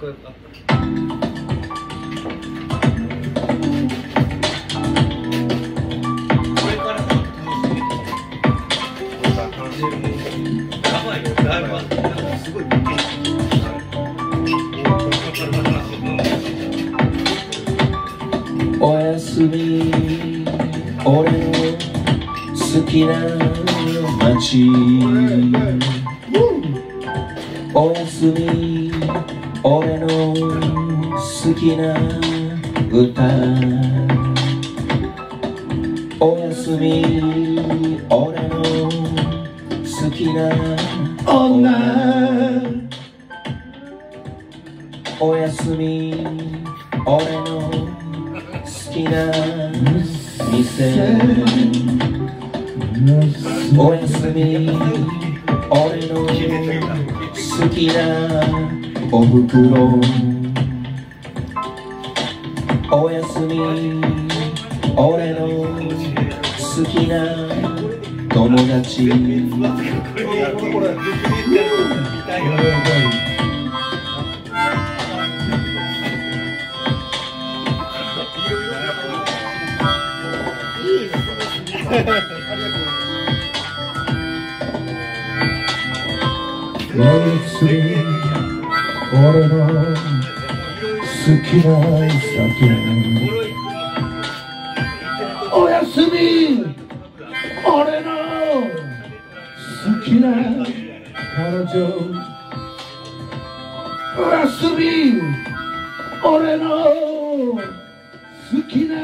こよかったおやすみ。俺の好きな街。おやすみ。俺の好きな歌おやすみ俺の好きな女おやすみ俺の好きな店おやすみ俺の好きなおふくろおやすみ。俺の好きな友達。おやすみ俺の好きな酒おやすみ。俺の好きな彼女おやすみ。俺の好きな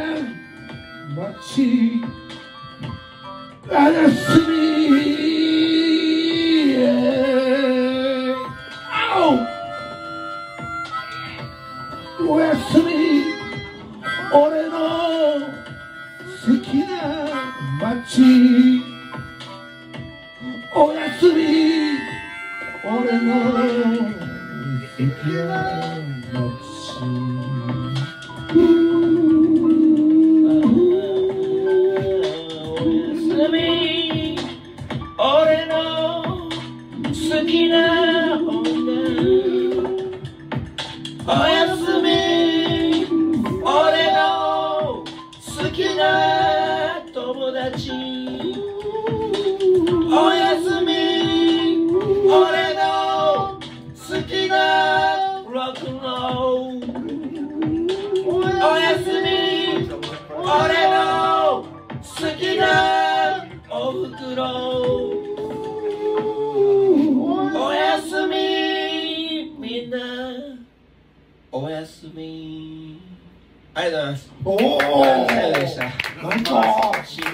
街おやすみ。おやすみ。俺の好きな街おやすみ。俺の好きなきなおふくろおやすみみんな。おやすみ。ありがとうございます。おおありがとうございました